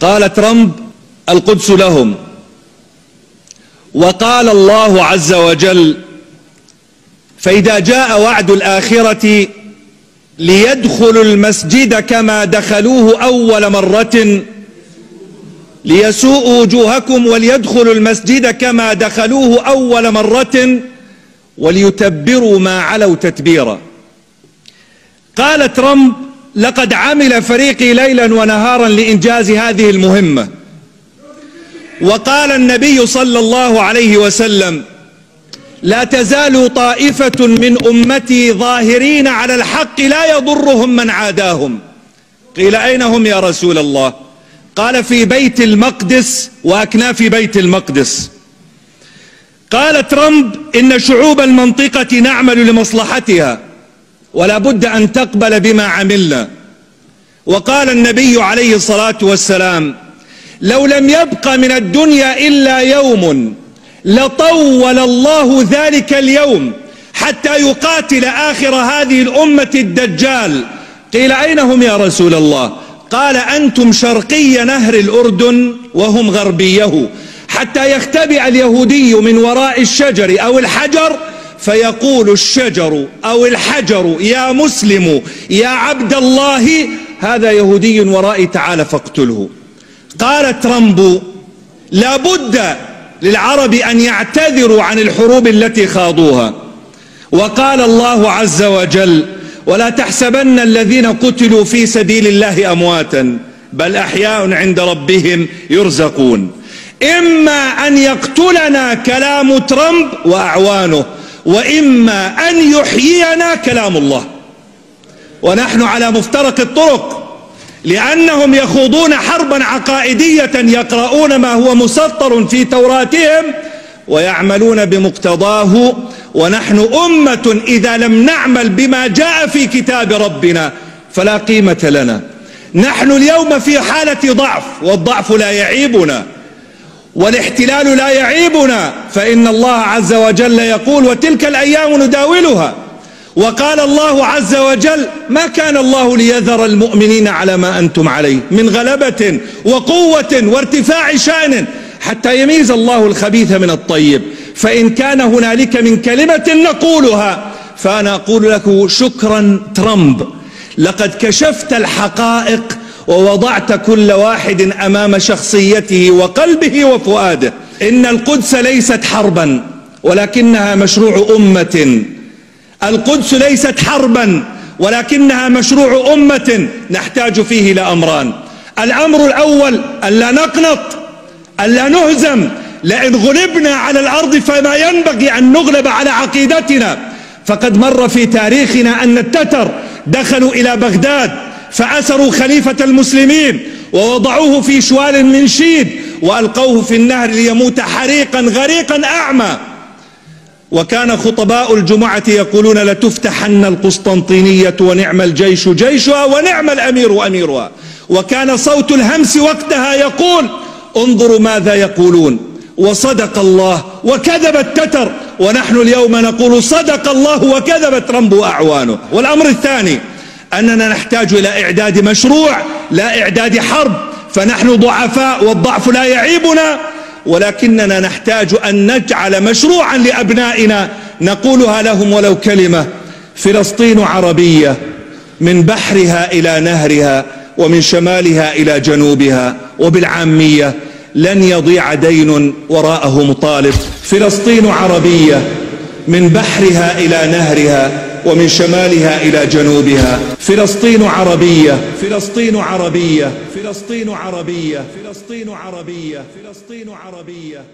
قال ترامب القدس لهم. وقال الله عز وجل فإذا جاء وعد الآخرة ليدخلوا المسجد كما دخلوه أول مرة ليسوءوا وجوهكم وليدخلوا المسجد كما دخلوه أول مرة وليتبروا ما علوا تتبيرا. قال ترامب لقد عمل فريقي ليلا ونهارا لإنجاز هذه المهمة. وقال النبي صلى الله عليه وسلم لا تزال طائفة من أمتي ظاهرين على الحق لا يضرهم من عاداهم. قيل أين هم يا رسول الله؟ قال في بيت المقدس وأكناف بيت المقدس. قال ترامب إن شعوب المنطقة نعمل لمصلحتها. ولا بد أن تقبل بما عملنا. وقال النبي عليه الصلاة والسلام لو لم يبق من الدنيا إلا يوم لطول الله ذلك اليوم حتى يقاتل آخر هذه الأمة الدجال. قيل أين هم يا رسول الله؟ قال أنتم شرقي نهر الأردن وهم غربيه حتى يختبئ اليهودي من وراء الشجر أو الحجر فيقول الشجر أو الحجر يا مسلم يا عبد الله هذا يهودي ورائي تعال فاقتله. قال ترامب لابد للعرب أن يعتذروا عن الحروب التي خاضوها. وقال الله عز وجل ولا تحسبن الذين قتلوا في سبيل الله أمواتا بل أحياء عند ربهم يرزقون. إما أن يقتلنا كلام ترامب وأعوانه وإما أن يحيينا كلام الله. ونحن على مفترق الطرق لأنهم يخوضون حربا عقائدية يقرؤون ما هو مسطر في توراتهم ويعملون بمقتضاه. ونحن أمة إذا لم نعمل بما جاء في كتاب ربنا فلا قيمة لنا. نحن اليوم في حالة ضعف والضعف لا يعيبنا. والاحتلال لا يعيبنا فإن الله عز وجل يقول وتلك الأيام نداولها وقال الله عز وجل ما كان الله ليذر المؤمنين على ما أنتم عليه من غلبة وقوة وارتفاع شأن حتى يميز الله الخبيث من الطيب. فإن كان هنالك من كلمة نقولها فأنا أقول لك شكرا ترامب. لقد كشفت الحقائق ووضعت كل واحد أمام شخصيته وقلبه وفؤاده. إن القدس ليست حربا ولكنها مشروع أمة. القدس ليست حربا ولكنها مشروع أمة. نحتاج فيه إلى أمران. الأمر الأول ألا نقنط ألا نهزم. لئن غلبنا على الأرض فما ينبغي أن نغلب على عقيدتنا. فقد مر في تاريخنا أن التتر دخلوا إلى بغداد. فأسروا خليفة المسلمين ووضعوه في شوال من شيد وألقوه في النهر ليموت حريقا غريقا أعمى. وكان خطباء الجمعة يقولون لتفتحن القسطنطينية ونعم الجيش جيشها ونعم الأمير أميرها. وكان صوت الهمس وقتها يقول انظروا ماذا يقولون. وصدق الله وكذب التتر. ونحن اليوم نقول صدق الله وكذب ترامب وأعوانه والأمر الثاني أننا نحتاج إلى إعداد مشروع لا إعداد حرب فنحن ضعفاء والضعف لا يعيبنا ولكننا نحتاج أن نجعل مشروعا لأبنائنا نقولها لهم ولو كلمة فلسطين عربية من بحرها إلى نهرها ومن شمالها إلى جنوبها وبالعامية لن يضيع دين وراءه مطالب. فلسطين عربية من بحرها إلى نهرها ومن شمالها إلى جنوبها. فلسطين عربية. فلسطين عربية. فلسطين عربية. فلسطين عربية. فلسطين عربية.